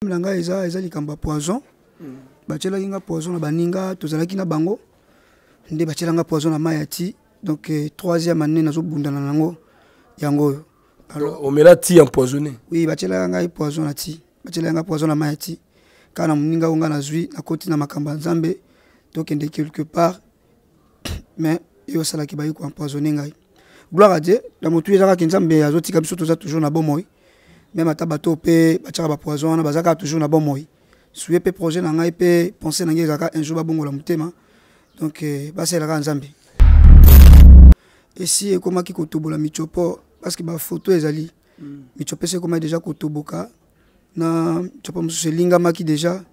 problème na ngai eza eza likambo ya poison mm. batyelaki nga poison na baninga tozalaki na bango nde batyela nga poison na mai ya ti donc eh, troisième année nazobundana na yango yango oyo alors omela ti empoisonné oui batyelaka ngai poison na ti batyelaka ngai poison na mai ya ti kaka na moninga oyo ngai nazwi nakoti na makambo ya nzambe tokende quelque part mais ye osalaki bayi koempoisonne ngai gloire à dieu na motu eza kaka nzambe azotika biso toza toujours na bomoi meme ata bato mpe batyaka bapoison wana baza kaka toujours na bomoi suye mpe projet na ngai mpe pensée na ngai ezalaka un jour babongola motema donc euh, basalelaka nzambe esi ekomaki kotobola micopo parce que bafoto ezali mm. micopo esi ekomaki deja kotoboka na micopo mosusu elingamaki deja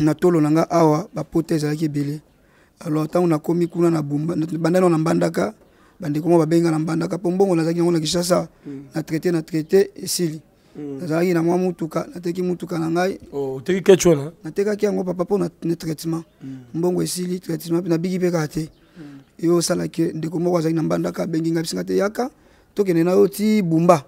na tolo na nga awa bapota ezalaki ebele alors ntango nakomi kuna na bandano na mbandaka bandeko moko babenga na mbandaka mpo mbongo nazalaki yango na kinshasa mm. na traite na traite esili mm. nazalaki na mwa motuka nateki motuka na ngai oh, oteki keche wana natekaki yango papa mpo na traitement mm. mbongo esili traitement mpe nabiki mpe kaka te eyo osalaki ndeko moko azalaki na mbandaka abengi ngai bisinga te yaka tokende na yo ti bumba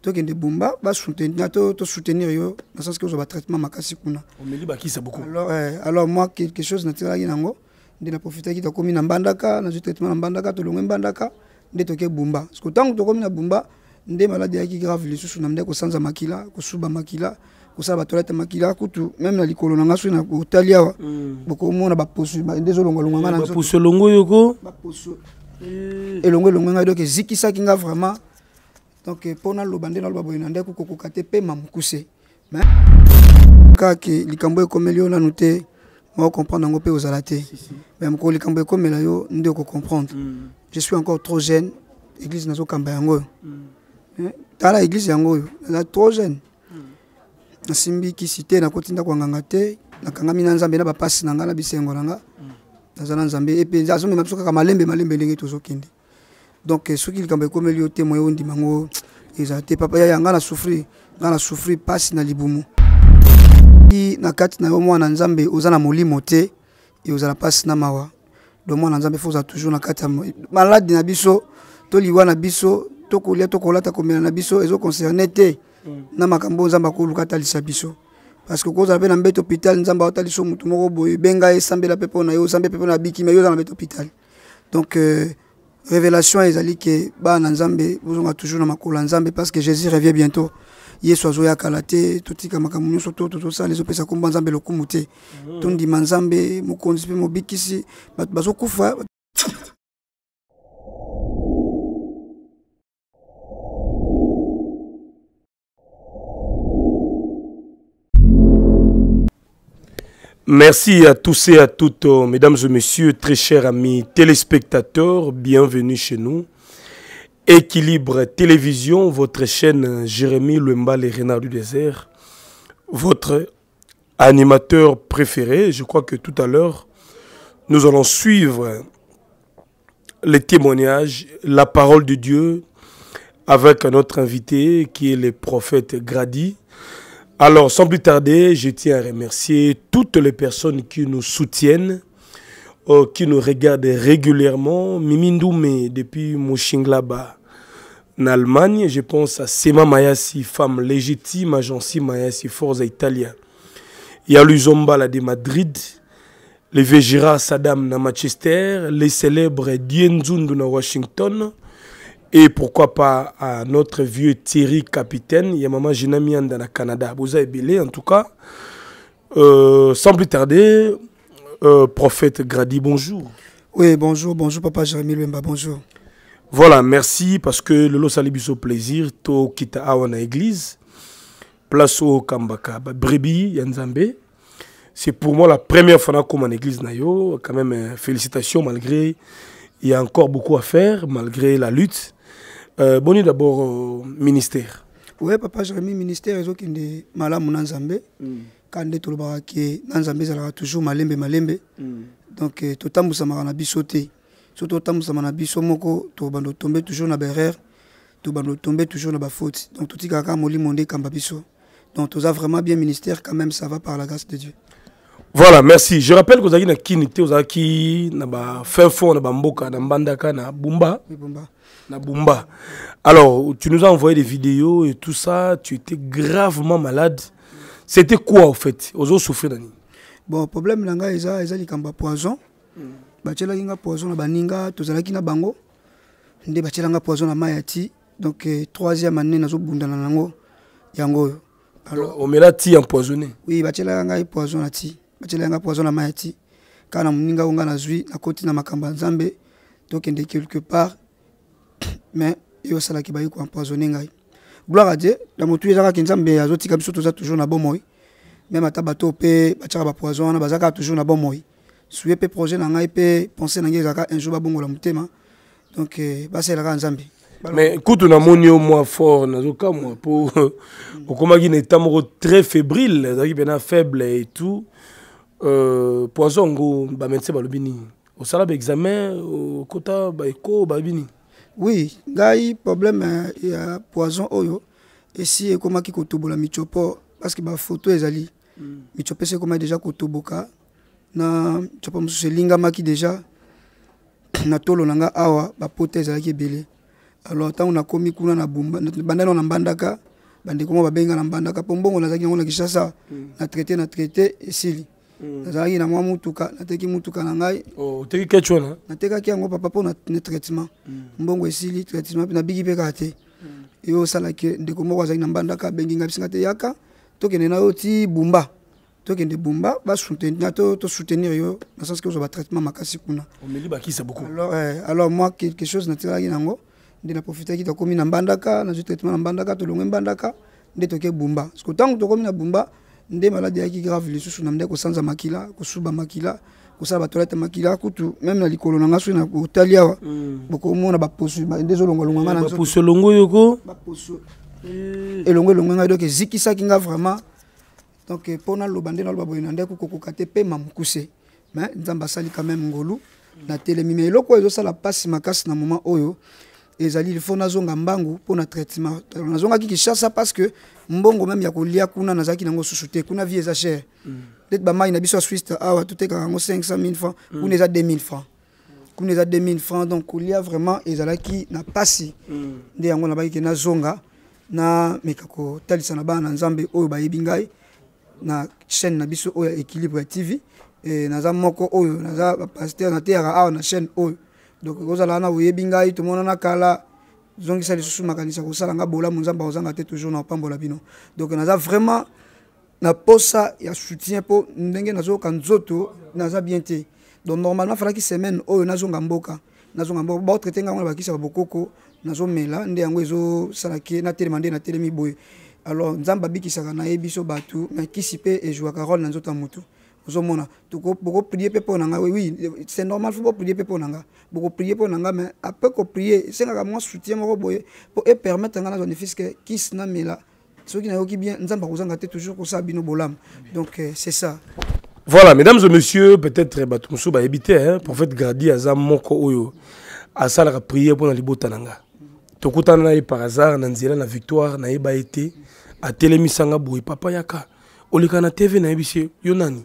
tokende bumba ba soutenir to to soutenir yo na sens que ozo ba traitement makasi kuna omeli ba kisa beaucoup alors eh, alors moi quelque chose na tiraki nango nde na profitaki to komi na mbandaka na traitement na mbandaka to longwe mbandaka nde toke bumba parce que tango to komi na bumba nde maladi yaki grave lisusu na mde kosanza makila kosuba makila kosala batolete makila kutu meme na likolo na nga soki na otali awa mm. bokomona baposo nde ezolongwalongwa nga nabaposo elongo yoko elongo elongo ngai donc ezikisaki nga vraiment donc eh, mpo naloba nde naloba boye na ndako kokoka te pema mokuse me kaka likambo ekomeli yo nanu te moko comprendre yango mpe ozala te me mokolo likambo ekomela yo nde okocomprendre mm. je suis encore trop jeune église nazokamba yango oyo mm. eh, tala église yango oyo naza trop jeune mm. nasimbi kisi te nakoti ndako ya nganga te nakangami na nzambe na bapasi na ngai na bisengo na ngai naza na nzambe epe azomema biso kaka malembe malembe ndenge tozokende donc eh, soki likambo ekomeli yo te moye ondima yango ezala te papa yaya ngai na souffrir ngai na souffrir mpasi na libumu na kati na yo mwana nzambe oza na molimo te e ozala mpasi na mawa do mwana nzambe fo ozala toujours na kati ya maladi na biso to liwa na biso to kolia to kolata komela na biso ezo concerne te mm. na makambo oyo nzambe akoluka atalisa biso parce que okozala mpe na mbeto hôpital nzambe aotalisa motu moko boye benga ye sambela mpe mpo na yo osambe mpe mpo na bikima yo oza na mbeto hôpital donc euh, révélation ezali ke bana nzambe bozonga toujours na makolo ya nzambe parce que jésus revient bientôt yesu azoya kala te totika makambo nyonso to tozosala ezopesa nkombo nzambe lokumu te mm. tondima nzambe mokonzi mpe mobikisi bato bazokufa Merci à tous et à toutes, euh, mesdames et messieurs, très chers amis téléspectateurs, bienvenue chez nous. Équilibre Télévision, votre chaîne Jérémy Lembal et Renard du désert, votre animateur préféré. Je crois que tout à l'heure, nous allons suivre les témoignages, la parole de Dieu avec un autre invité qui est le prophète Grady. Alors, sans plus tarder, je tiens à remercier toutes les personnes qui nous soutiennent euh, qui nous regarde régulièrement. Mimindoume... depuis Mouchinglaba, en Allemagne. Je pense à Sema Mayasi, femme légitime, Agency Mayasi Forza Italia. Il y a de Madrid, Le Vejira Saddam na Manchester, les célèbres Dienzundu na Washington, et pourquoi pas à notre vieux Thierry Capitaine, ya maman Gina Mianda na Canada. Boza ebele en tout cas. Euh, sans plus tarder, euh, prophète Grady, bonjour. Oui, bonjour, bonjour papa Jérémy Lemba, bonjour. Voilà, merci parce que le Lolo Salibiso plaisir, to kita awa na église, place au Kambaka, ba brebis ya Nzambe. c'est pour moi la première fois comme en église nayo quand même euh, félicitations malgré il y a encore beaucoup à faire malgré la lutte euh, boni d'abord euh, ministère ouais papa Jérémy ministère ezokende malamu na nzambe mm. kaka nde tolobaka ke na nzambe ezalaka toujours malembe malembe mm. donc euh, totambusamaka na biso te soki totambusama na biso moko tobanda otombe toujours na berreur tobanda otombe toujours na bafaute donc totikaka kaka molimo nde ekamba biso donc toza vraiment bien ministère quand même ça va par la grâce de dieu voilà merci je rappelle que ozalaki na kini te ozalaki na bafin fond na bamboka na mbandaka na bumba na bumba alors tu nous as envoyé des vidéos et tout ça tu étais gravement malade c'était quoi au fait ozo souffrir na nini bon problème na ngai eza eza likambo ya poison batyelaki nga poison na baninga tozalaki na bango nde batyela nga poison na mai ya ti donc eh, troisième année nazobundana nango yango oyo alors omela ti empoisonné oui batyelaka ngai poison na ti batyelaka ngai poison na mai ya ti kaka na moninga oyo ngai nazwi nakoti na makambo ya nzambe tokende quelque part mais eyo osalaki bayi koempoisonne ngai gloire à dieu na motu eza kaka nzambe azotika biso toza toujours na bomoi meme ata bato mpe batyaka bapoison wana baza kaka toujours na bomoi suye mpe projet na ngai mpe pensée na ngai ezalaka un jour babongola motema donc eh, basalelaka nzambe mais kutu namoni yo mwa fort nazokamwa mpo okomaki na etat moko très fébrile ezalaki mpena faible et tout euh, poison yango bamédecin balobi nini osala baexamen okota baeko balobi nini oui ngai problème eh, ya poison oyo esi ekomaki kotobola micopo parce que bafoto ezali mm. micopo esi ekomaki déjà kotoboka na copa mosusu elingamaki deja na tolo na nga awa bapota ezalaki ebele alors ntango nakomi kuna na bumba bandani wana mbandaka bandeko moko babenga na mbandaka mpo mbongo nazalaki yango na kinshasa mm. na traite na traite esili mm. nazalaki na mwa motuka nateki motuka na ngai oh, oteki keche wana natekaki yango papa mpo na traitement mm. mbongo esili traitement mpe nabiki mpe kaka te yo osalaki ndeko moko azalaki na mbandaka abengi ngai bisinga te yaka tokende na yo ti bumba tokende bumba basoutenir yo na sens ke ozwa batraitement makasi kuna alors, eh, alors moi quelque chose natikalaki nango nde naprofitaki tokomi na mbandaka nazwi traitement na mbandaka tolongwe mbandaka nde toke bumba parce que ntango tokomi na bumba nde maladi yaki grave lisusu na mde kosanza makila kosuba makila kosala batolete makila kutu meme na likolo na nga soki na otali awa mm. bokomona baposo nde ezolongwalongwa nga naposo elongo yoko elongo elongo ngai donc ezikisaki nga vraiment donc eh, mpo naloba nde naloba boye na ndako kokoka te pema mokuse mais nzambe asali quand même ngolu natelemi mais eloko oyo ezosala mpasi makasi na moment oyo ezali ilfo nazonga mbangu mpo na traitement nazongaki kinshasa parce que mbongo meme ya kolia kuna nazalaki nango susu te kuna vie eza chere mm. ndeti bamai na biso ya swiste awa totekaka yango 500 000 franc mm. kuna eza 2000 franc kuna eza 2000 francs donc kolia vraiment ezalaki na pasi mm. nde yango nabaki ke nazonga nameka kotalisa na bana na nzambe oyo bayebi ngai na chaîne na biso oyo ya équilibre ya tv e, naza moko oyo naza bapaster nateyaka awa na chaîne oyo donc ozala wana oyebi ngai tomonana kala zongisa lisusu makanisi ya kosala ngai bolamu nzambe akozanga te toujours na opambola bino donc naza vraiment na posa ya soutien mpo ndenge nazoyoka nzoto naza bien te donc normalement falaki semaine oyo nazonga mboka nazonga mboka baotraite ngai yango na bakisi ya babokoko nazomela nde yango ezosala ke natelema nde natelemi boye alors nzambe abikisaka na ye biso bato na kisi mpe ejouaka role na nzoto ya motu ozomona bokoprie mpe mpo na ngai oui c'est normal fo boprie mpe mpo na ngai bokoprie mpo na ngai mais apres koprie esengaka mwa soutien moko boye mpo epermettre ngai nazwa nefiske kisi namela soki nayoki bien nzambe akozanga te toujours kosala bino bolamu donc euh, c'est ça voilà mesdames et messieurs peut-être bato mosusu bayebi te hein, prophète gradi aza moko oyo asalaka prière mpo na libota na nga tokutana na ye par hasard na nzela na victoire nayeba ye te atelemisa nga boye papa yaka oleka na tv nayebisi ye yo nani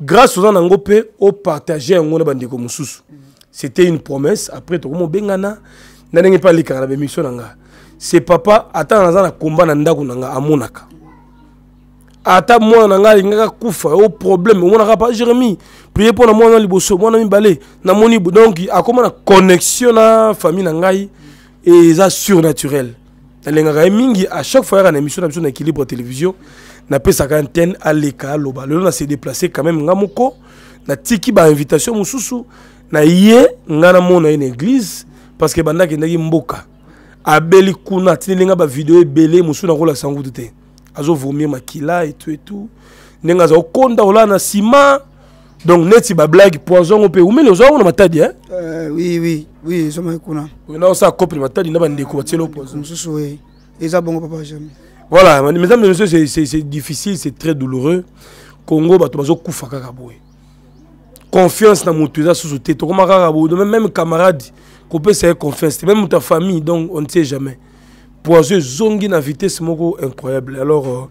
grâce oza nango mpe opartage yango na bandeko mosusu c'était une promesse après tokoma obengana na ndenge mpe alekaka na bemission na nga se papa ata naza na komba na ndako na nga amonaka ata mwana na ngai alingaka kufa o problème omonaka pa jérémi priye mpo na mwana liboso mwana mibale namoni donc akoma na connexion na famille na ngai eza surnaturel nalengaka ye mingi à chaque fois yaka na émission na biso na équilibre ya télévision napesaka antenne aleka aloba lelo na se déplacer quand même nga moko natiki bainvitation mosusu na ye nga namona ye na église parce que banda akendaki mboka abeli kuna atineli nga bavideo ebele mosusu nakolakisa nkutu te azo vomir makila et tout et tout ndenge aza okonda olala na sima donc neti bablage poison yango mpe umeli ozwa yango na matadi eh? euh, oui oui oui ezwamaki kuna na osala cope na matadi na bandeko batiela poison mosusu e eza bongo papa jamais voilà mesdames et messieurs c'est difficile c'est très douloureux congo bato bazokufa kaka boye confiance na moto eza susu te tokoma kaka boye meme camarade kopesa ye confiance te meme moto ya famille donc on ne sait jamais poison ezongi na vitesse moko incroyable alors euh,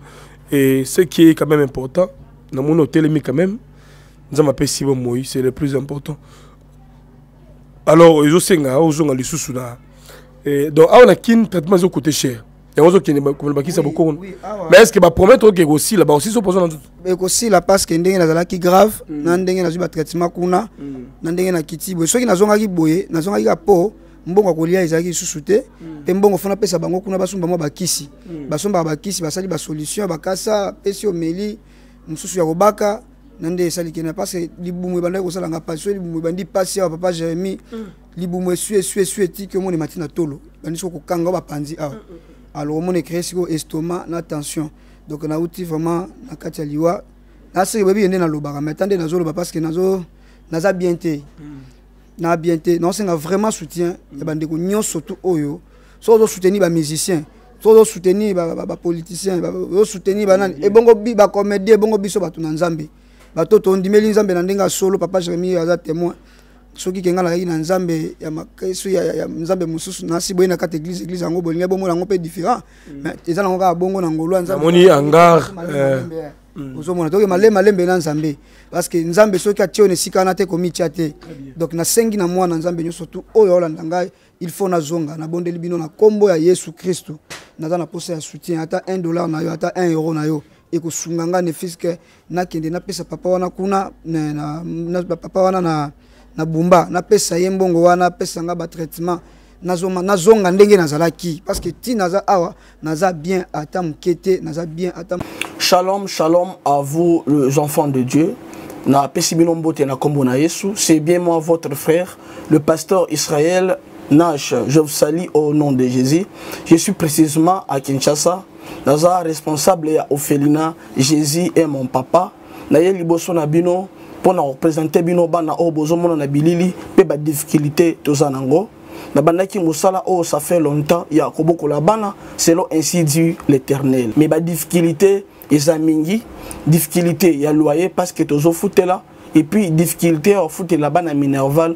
et ce qui est quand même important na moni otelemi quand même nzambe apesi bo moi c'est le plus important alors ezosenga ozonga lisusu na eh, donc awa na kin traitement ezo coûte cher yango ozokende komela bakisa bokongo mais est ce que bapromettre oke ekosila baosisi oposo na nzoto ekosila parce que ndenge nazalaki grave mm. na ndenge nazwi batraitement kuna mm. na ndenge nakiti boye soki nazongaki boye nazongaki ka po mbongo ya kolia ezalaki lisusu te hmm. mpe mbongo fana apesa bango kuna basomba mwa bakisi hmm. basombaka bakisi basali basolution ya bakasa pesi omeli mosusu ya kobaka na nde esaliki na parce libumu ebandaki kosala nga pasi so libumu ebandi pasi awa papa jérémi hmm. libumu esui esui esui etiki omona emati na tolo ebandi soko kokanga bapanzi awa alors omona ecree sikoyo estomac na tension donc nauti vraiment na kati ya liwa naseke boyebi ye nde nalobaka mai ta nde nazoloba parce que nazo naza bien te na bien te naosenga vraiment soutien ya bandeko nyonso tu oyo soki ozosoutenir bamusicien soki ozosoutenir bapoliticien ozosoutenir banani mm. ebongo bacomédie ebongo biso bato na nzambe bato tondimeli nzambe na ndenge ya solo papa jérémi aza témoin soki kenga nazalaki na nzambe ya makristo ya nzambe mosusu nasi boye na kati eglise eglise yango bolingi bomona yango mpe différent mm. mais eza nango kaka bongo na ngolu ya nzambe namoni angar Mm. ozomona toke malembe malembe na nzambe parce que nzambe soki atie oyo na esika wana te komitya te donc nasengi na mwana nzambe nyonso tu oyo aolanda ngai il faut nazonga nabondeli bino na nkombo ya yesu kristu naza na mposa ya soutien ata 1 dollar na yo ata 1 euro na yo ekosunga ngai ne fiske nakende napesa papa wana kuna na, na, na, papa wana na, na bumba napesa ye mbongo wana apesa ngai batraitement nazoma nazonga ndenge nazalaki parce que ti naza awa naza bien ata moke te naza bien ata shalom shalom à vous les enfants de dieu napesi bino mbote na nkombo na yesu c'est bien moi votre frère le pasteur israël nash je vous salue au nom de jésus je suis précisément à kinshasa naza responsable ya ofelina jésus est mon papa naye liboso na bino mpo na kopresente bino bana oyo bozomona na bilili mpe badifficulté toza nango nabandaki mosala oyo ça fait longtemps ya kobokola bana selon ainsi dit l'éternel mais badifficulté eza mingi difficulté ya loyer parce que tozofutela et puis difficulté ya kofutela bana minerval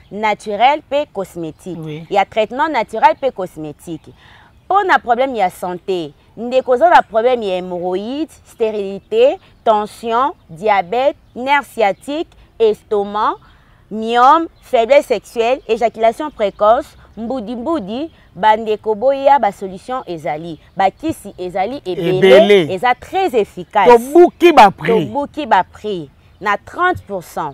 naturel pe cosmétique oui. ya traitement naturel pe cosmétique mpo na problème ya santé ndeko oza na problème ya hémorroïde stérilité tension diabète nerf sciatique estomac miome faiblesse sexuelle éjaculation précoce mbudimbudi bandeko boya basolution ezali bakisi ezali ebele eza très efficace tobuki baprix tobuki baprix na 30 pourcent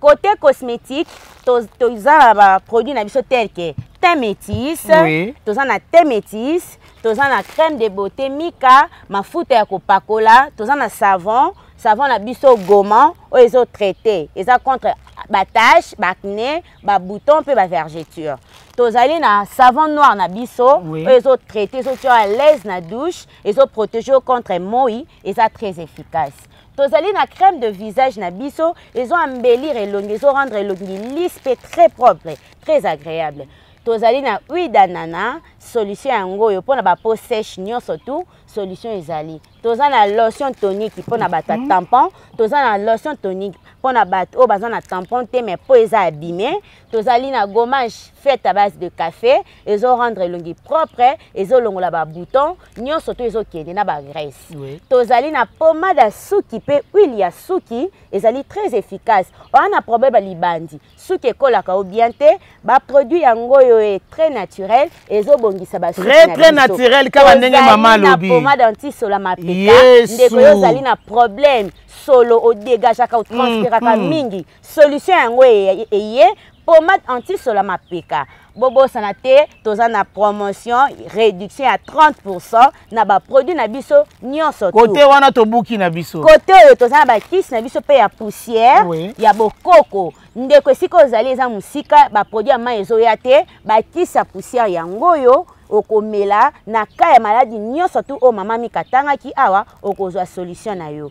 côté cosmétique toza na baproduit na biso tel ke teint métis oui. toza na teint métis toza na crème de beauté mika mafuta ya kopakola toza na savon savon na biso goma oyo ezotraite eza contre batache bacne babouton mpe bavergeture tozali na savon noir na biso oyo ezotraite ezotya à l'aise na douche ezoprotege contre moi eza très efficace tozali na crème de visage na biso ezo embellir elongi ezo rendre elongi lisse mpe très propre très agréable tozali na huile d'anana solution yango oyo mpo na bapeau sèche nyonso tout solution ezali toza na lotion tonique mpo na bato ya mhm. tampon toza na lotion tonique mpo na bato oyo baza na tampon te mais mpo eza abime tozali na gommage faite à base de café ezo rendre elongi propre ezolongola babouton nyonso to ezokende na bagraisse oui. tozali na pomade ya suki mpe huile ya suki ezali très efficace oya na problème ya libandi suki ekolaka o bien te baproduit yango oyo e très naturel ezobongisa basukitrès naturel kaka ndenge mama alobi pomade antisola mapeka ndeko yo ozali na problème solo odegageaka otranspiraka mm, mm. mingi solution yango eye pomade antisola mapeka bobosana te toza na promotion réduction ya 30 pourcent na baproduit na biso nyonso kote wana tobuki na biso kote oyo toza na bakisi na biso mpe ya poussière oui. ya bokoko ndeko esika ozali eza mosika baproduit ya mai ezoya te bakisi ya poussière yango oyo okomela na ka ya maladi nyonso tu oyo mama mika atangaki awa okozwa solution na yo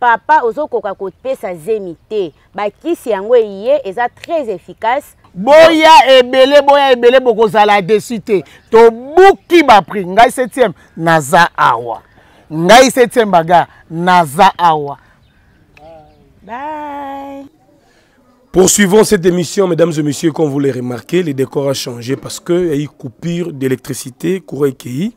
Papa ozokoka kopesa zemi te bakisi yango eye eza très efficace boya ebele boya ebele bokozala desu te tobuki baprix ngai septième naza awa ngai septième baga naza awa bye Poursuivons cette émission, mesdames et messieurs, comme vous l'avez remarqué, les décors ont changé parce qu'il y a eu coupure d'électricité, courant écueilli.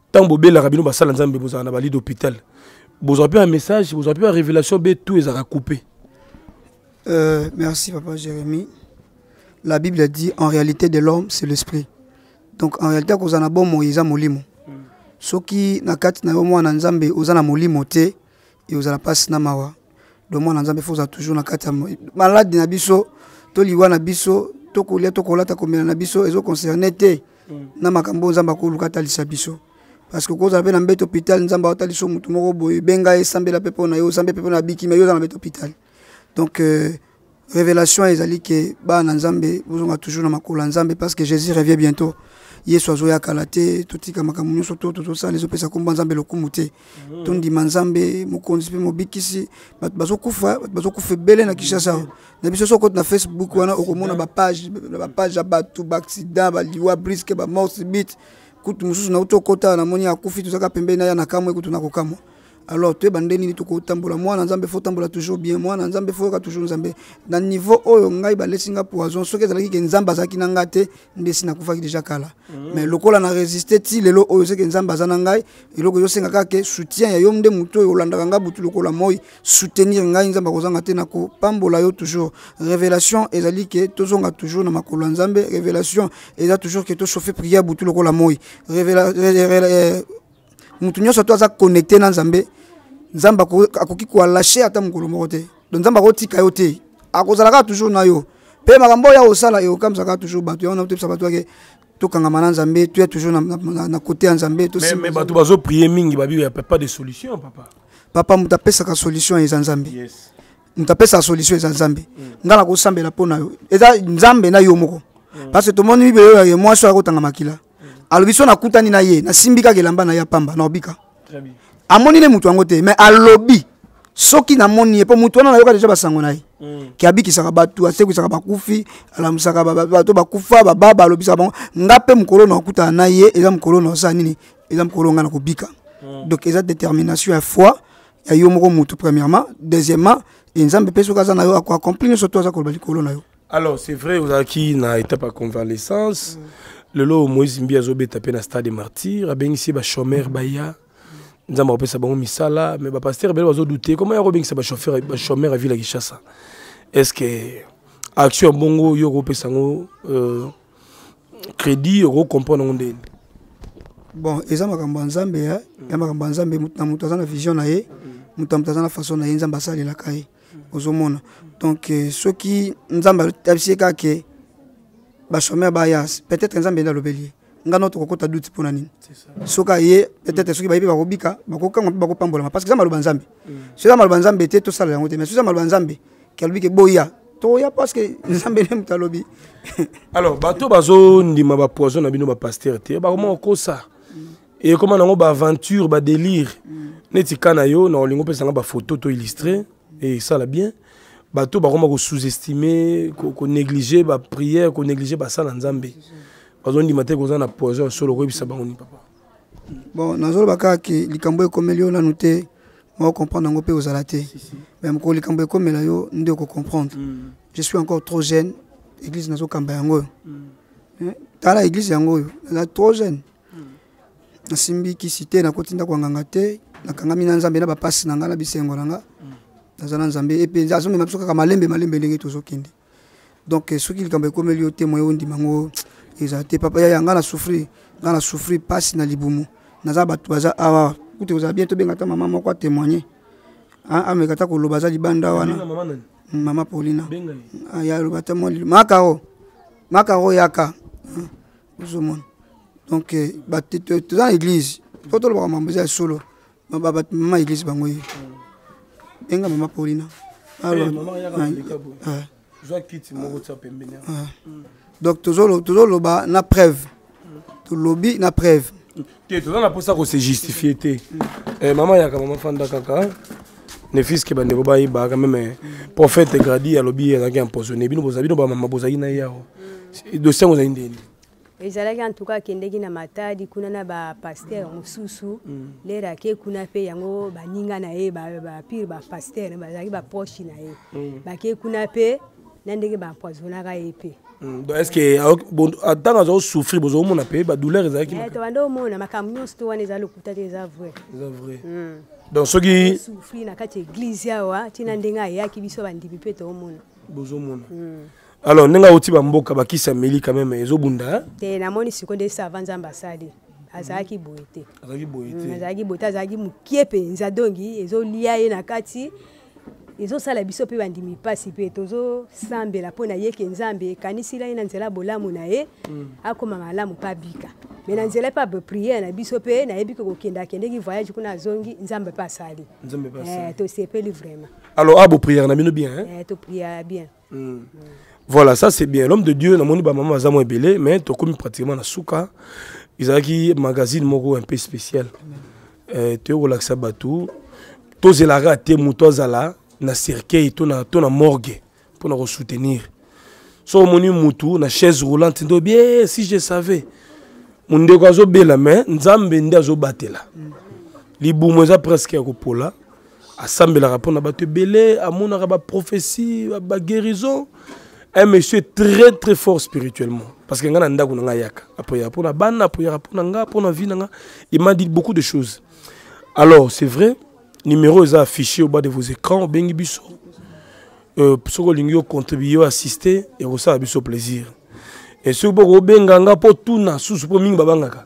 ntango bobelaka bino basala nzambe bozala na balide hôpital bozwa mpe bamessage bozwa mpe barévélation be tout ezalaka coupe euh, merci papa jérémie la bible dit en réalité de l'homme c'est l'esprit donc en réalité akozala na bomoi eza molimo soki na kati na yo mwana nzambe oza na molimo te ekozala mpasi na mawa do mwana nzambe fo ozala toujours na kati ya maladi na biso to liwa na biso to kolia to kolata komela na biso ezo concerne te mm. na makambo nzambe akoluka atalisa biso parce que kozala mpe na mbeto hôpital nzambe aotalisa motu moko boye benga ye sambela mpe mpo na yo osambe mpe mpo na biki me yo oza na mbeto hôpital donc euh, révélation ezali ke bana nzambe bozonga toujours na makolo ya nzambe parce que jésus revient bientôt yesu azoya kala te totika makambo nyonso to tozosala ezopesa nkombo ya nzambe lokumu te mm. tondima nzambe mokonzi mpe mobikisi bato bazokufa bato bazokufa ebele na kinshasa mm. na biso so okoti na facebook wana okomona bapage na bapage ya bato baaccident baliwa briske bamort subite kutu mosusu nauti okota namoni akufi tozaka pembeni na ya na kamwe kutu nakokamwa alors toyeba nde nini tokotambola mwana nzambe fo tambola toujours bien mwana nzambe foyoka toujours nzambe na niveau oyo ngai balesi nga poison soki ezalaki ke nzambe azalaki na ngai te nde si nakufaki deja kala mhm. mais lokola na resiste ti lelo oyo seke nzambe aza na ngai eloko ezosenga kaka ke soutien ya yo nde motu oyo olandaka ngai butu lokola moi soutenir ngai nzambe akozanga te nakopambola yo toujours révélation ezali ke tozonga toujours na makolo ya nzambe révélation eza toujours ke tochauffe prière butu lokola moi Révéla... moto nyonso to aza connecte na nzambe nzambe akoki koalashe ata mokolo moko te don nzambe akotika yo te akozala kaka toujours na yo mpe makambo oyo akosala ekokamisa kaka toujours bato yango nakotebisa bato yake tokangama na nzambe toya toujours na, na, na, na kote ya nzambe mais bato bazoprie mingi babibi ya papa de solution papa papa moto apesaka solution eza nzambe yes. moto apesaka solution eza nzambe mm. ngai nakosambela mpo na yo eza nzambe na yo moko mm. parce que tomoni bibele oyo mwasi oyo akotanga makila alobi so nakutani na ye nasimbi kaka elamba na ye ya pamba naobika amoni ne moto yango te mais alobi soki namoni ye mpo moto wana nayoka deja basango na ye mm. ke abikisaka bato asekwisaka bakufi alamusaka bato bakufa baba balobisaka bango nga mpe mokolo na okutana na ye eza mokolo na osala nini eza mokolo nga na kobika mm. donc eza détermination ya foi ya yo moko motu premièrement deuxièmement e nzambe mpe soki aza na yo akoaccompli nyonso to aza koloba likolo na yo alors c'est vrai ozalaki na étape ya convalescence mm. lelo moïse mbi azobeta mpe na stade de martyr abengisi ye bachomeur mm. baya nzambe akopesa bango misala mais bapastere bele bazodoute koma ya kobengisa bachomeur ya ville ya kinshasa est ce que action ya bongo yo okopesa yango euh, crédit okokomprendre yango ndeni bon eza makambo ya nzambe ya makambo ya nzambe na moto aza na vision na ye moto ya moto aza na façon na ye nzambe asalelaka ye ozomona donc euh, soki nzambe atabisi ye kaka ke bachomeur baya peut-être nzambe nde alobeli ye ngai no tokokota duti mpo na nini soki aye peut-être soki bayebi bakobika bakokanga mpe bakopambolama parce que eza maloba nzambe mm. soki eza maloba nzambe te tosala yango te mais soki eza maloba nzambe ke alobi ke boya toya parce que nzambe nde moto alobi alors bato bazondima bapoison na bino bapaster te bakoma kokosa ekoma nango baaventure badelire mm. neti ka na yo na olingi opesanga bafoto to illustre esala bien bato bakoma kosous-estime konéglige baprière konéglige basala nzambe bazondima te koza na poison ya solo koyebisa bango ni papa bon nazoloba kaka ke likambo ekomeli yo nanu te moko comprendre yango mpe ozala te mais mokolo likambo ekomela yo nde okocomprendre mm. je suis encore trop jeune église nazokamba yango oyo mm. eh, tala église yango oyo naza trop jeune nasimbi kisi te nakoti ndako ya nganga te nakangami na nzambe na bapasi na ngai na bisengo na ngai naza na nzambe epe azomema biso kaka malembe malembe ndenge tozokende donc eh, soki likambo ekomeli yo te moye ondima yango ezala te papa yaya ngai na souffrir ngai na souffrir mpasi na libumu naza bato baza awa kutu ozala bien tobenga ata mama moko atémoigne ameka ata koloba aza libanda wana mama paulina aya aloba ata mwa makaro makaro yaka ozomona donc eh, toza na église po tolobaka mambo eza ya solo bato mama église bango ye benga mama paulina donc tozoloba na preuve tolobi na preuve te toza na mposa kose justifie te eh, mama yaka mama fanda kaka ne fils ke bandeko bayebaka meme prophète gradi alobi azalaki empoisonné bino boza bino bamama bozalaki na ye awa dosengo ozali ndeni ezalaki en tout cas akendeki na matadi kuna na bapaster mosusu mm. lere ake kuna mpe yango baninga na ye bapire bapaster bazalaki baproche na ye mm. bake kuna mpe na ndenge ba empoisonnaka ye mpe hmm, est ce que ntango azali kosouffrir bozo komona mpe badouleur ezalaki eh, tobanda omona makambo nyonso to wana eza lokuta te eza vrai eza vrai hmm. donc soki souffrir na kati ya église awa ntina ndenge ayaki biso bandimi mpe toomona bozomona hmm. alors ndenge auti bamboka bakisa meli quand même ezobunda te namoni siko nde sava nzambe asali azalaki boye te azalaki boye te azalaki boye te azalaki mokie mpenza donki ezolia ye na kati mm. ezosala biso mpe bandimi mpasi mpe tozosambela mpo na ye ke nzambe ekanisila ye na nzela ya bolamu na ye mm. akoma malamu mpe abika me na nzela mpe apriere na biso mpe nayebi ke kokenda akendeki voyage kuna azongi nzambe mpe asali eh, tosepeli vraiment alors abopriere na bino bien eh, topriere bien mm. voilà ça c'est bien l'homme de dieu namoni bamama baza mwa ebele mais tokomi pratiquement na suka ezalaki magazine moko un peu spécial euh, toyei kolakisa bato tozelaka te moto azala na cercueil to na, to na morgue mpo na kosoutenir soki omoni motu na chaise roulante nde obie eh, si je savais mondeko azobela me nzambe nde azobatela libumu eza presque ya kopola asambelaka mpo na bato ebele amonaka baprophétie baguérison un monsieur très très fort spirituellement parce que ngai na ndako na ngai ayaka apoyaka mpo na bana apoyaka mpo na ngai mpo na vie na ngai il m'a dit beaucoup de choses alors c'est vrai numéro eza affiché au bas de vos écrans obengi biso euh, soki olingi ocontribue oassiste ekosala biso plaisir e soki bokobenga ngai mpo tuna susu mpo mingi babangaka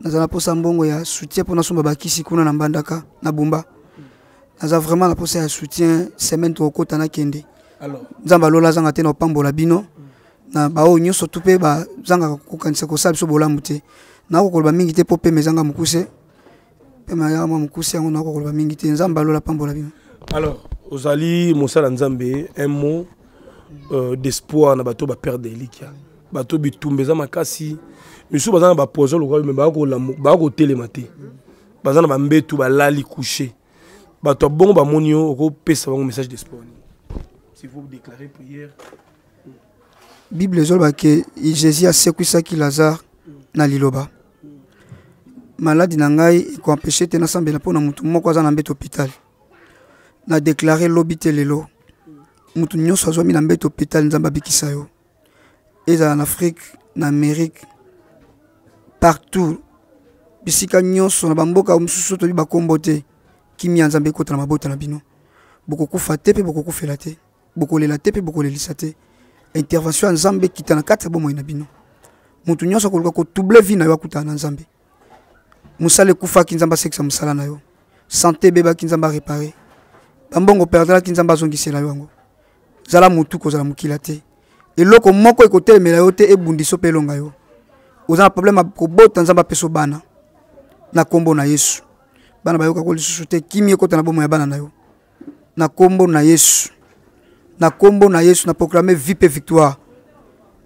naza na posa mbongo ya soutien mpo nasomba bakisi kuna na mbandaka na bumba naza vraiment na posa ya soutien semaine tokokota nakende nzambe alola azanga te na kopambola bino na baoyo nyonso tu mpe bazangaka kokanisa kosala biso bolamu te nakokoloba mingi te mpo pema ezanga mokuse pema ya mwa mokuse yango nakoki koloba mingi te nzambe alola pambola bino alors ozali mosala nzambe un mot euh, d'espoir na bato baperde elikia bato bitumba eza makasi misusu baza na bapoison lokola me baya kotelema te baza na bambetu balali couche bato ya bongo bamoni yo okopesa bango message d'espoir si vous déclarez prière bible ezoloba ke jésus asekwisaki lazare na liloba maladi na ngai ekoampeshe te nasambela mpo na motu moko aza na mbeto hôpital na deklare lobi te lelo motu nyonso azwami na mbeto hôpital nzambe abikisa yo ezala na afrique na amérique partout bisika nyonso na bamboka mosusu toyebi bakombo te kimia nzambe ekota na mabota na bino bokokufa te mpe bokokufela te bokolela te mpe bokolelisa te intervention ya nzambe ekita na kati ya bomoi na bino moto nyonso akoluka kotouble vie na yo akutana na nzambe mosala ekufaki nzambe asekisa mosala na yo sante ebebaki nzambe arepare bambongo perdalaki nzambe azongisela yo yango zala motu kozala mokila te eloko moko ekotelemela yo te ebundiso mpe elonga yo oza na problème ya kobota nzambe apeso bana na nkombo na yesu bana bayoka ko lisusu te kimi ekota na bomoi ya bana na yo na kombo na yesu na kombo na yesu na proclame vie mpe victoire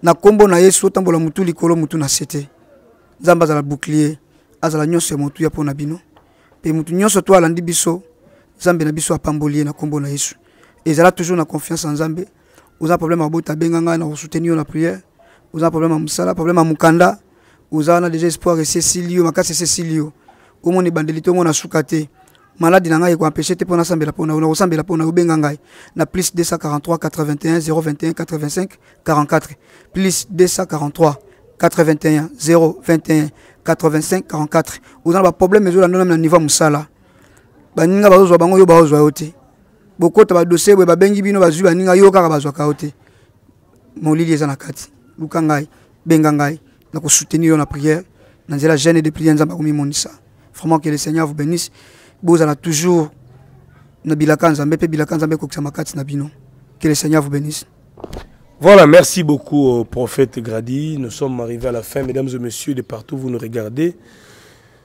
na kombo na yesu otambola motu likolo motu na se te nzambe azala bouclier azala nyonso ya motuya mpo na bino mpe motu nyonso to alandi biso nzambe na biso apamboli ye na kombo na yesu ezala toujours na confiance ya nzambe oza problème ya bota benga ngai na kosuteni yo na prière oza na problème ya mosala problème ya mokanda oza wana déjà espoir esi esili yo makasi esi esili yo omona ebandeli te omona suka te maladi na ngai ekoempeshe te mpo nasambela mpo na yo nakosambela mpo na yo benga ngai na plus 243 81 021 85 44 plus 243 81 021 85 44 oza na baproblème ezolanda nami na niveau ya mosala baninga bazozwa bango yo baozwa yo te bokota badosie boye babengi bino bazwi baninga yo kaka bazwaka yo te molili eza na kati luka ngai benga ngai na kosoutenir yo na prière na nzela jeune de prière nzambe akomimonisa vraiment que le seigneur vous bénisse bozala toujours na bilaka nzambe mpe bilaka nzambe ekokisama kati na bino que le seigneur vous bénisse Voilà, merci beaucoup au prophète Grady. Nous sommes arrivés à la fin, mesdames et messieurs, de partout vous nous regardez.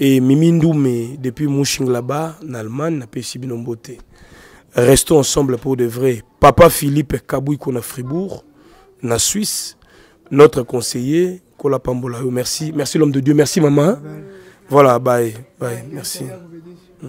et Mimi Ndoumé depuis Mushing là-bas en Allemagne na pesi bino mbote restons ensemble pour de vrai papa Philippe Kabouy na Fribourg na Suisse notre conseiller Kola Pambola merci merci l'homme de Dieu merci maman voilà bye bye merci mm.